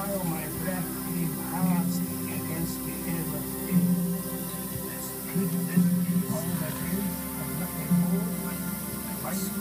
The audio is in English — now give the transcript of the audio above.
while my breath clay balanced against the air of this Could be all that is and nothing more?